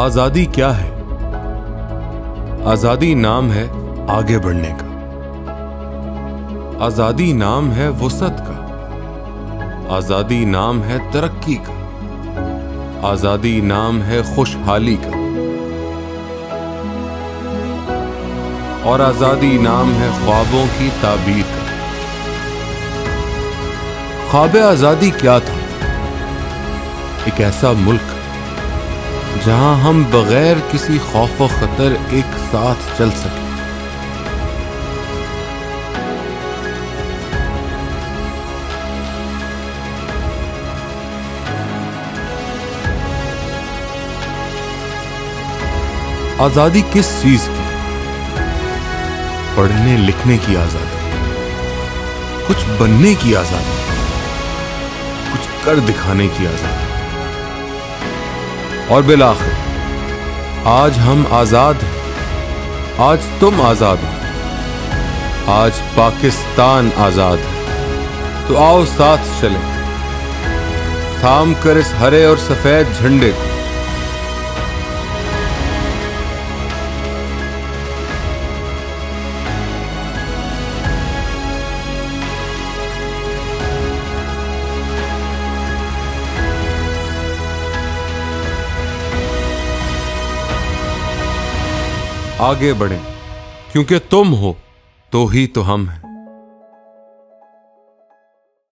आज़ादी क्या है? आज़ादी नाम है आगे बढ़ने का। आज़ादी नाम है वसत का। आज़ादी नाम है तरक्की का। आज़ादी नाम है खुशहाली का। और आज़ादी नाम है ख्वाबों की ताबीर का। ख्वाब आज़ादी क्या था? एक ऐसा मुल्क जहाँ हम बगैर किसी खौफ खतर एक साथ चल सके। आज़ादी किस चीज़ की? पढ़ने, लिखने की आज़ादी। कुछ बनने की आज़ादी। कुछ कर दिखाने की आज़ादी। और बिलाखिर, आज हम आज़ाद हैं। आज तुम आज़ाद हो। आज पाकिस्तान आज़ाद है। तो आओ साथ चलें। थाम कर इस हरे और सफ़ेद झंडे को। आगे बढ़ें। क्योंकि तुम हो तो ही तो हम हैं।